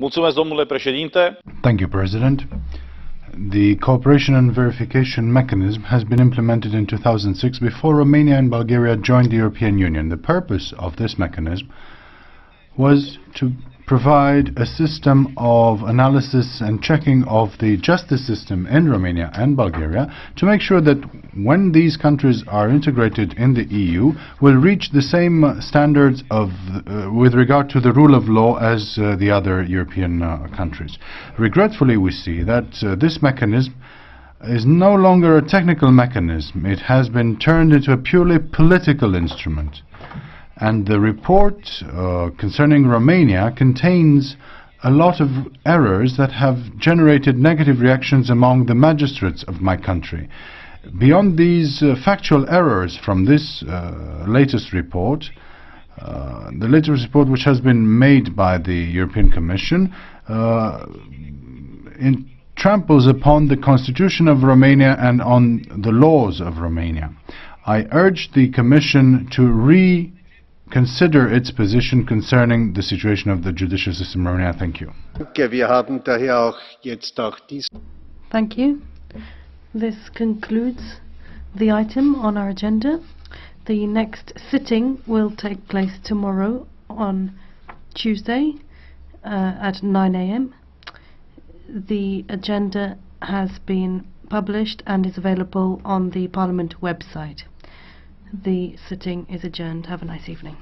Mulțumesc, domnule președinte. Thank you, President. The cooperation and verification mechanism has been implemented in 2006 before Romania and Bulgaria joined the European Union. The purpose of this mechanism was to provide a system of analysis and checking of the justice system in Romania and Bulgaria to make sure that when these countries are integrated in the EU will reach the same standards of uh, with regard to the rule of law as uh, the other European uh, countries. Regretfully we see that uh, this mechanism is no longer a technical mechanism. It has been turned into a purely political instrument. And the report uh, concerning Romania contains a lot of errors that have generated negative reactions among the magistrates of my country. Beyond these uh, factual errors from this uh, latest report, uh, the latest report which has been made by the European Commission uh, tramples upon the constitution of Romania and on the laws of Romania. I urge the Commission to re consider its position concerning the situation of the judicial system in Romania. Thank you. Wir haben daher auch jetzt auch dies Thank you. This concludes the item on our agenda. The next sitting will take place tomorrow on Tuesday uh, at 9 a.m. The agenda has been published and is available on the Parliament website. The sitting is adjourned. Have a nice evening.